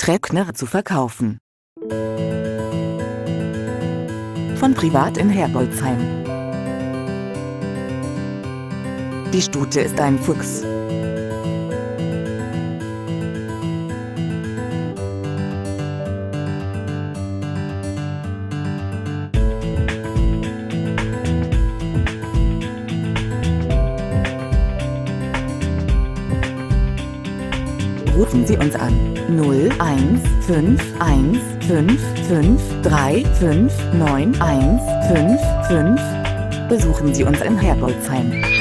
Treckner zu verkaufen. Von Privat in Herbolzheim. Die Stute ist ein Fuchs. Rufen Sie uns an 015155359155. Besuchen Sie uns in Herbolzheim.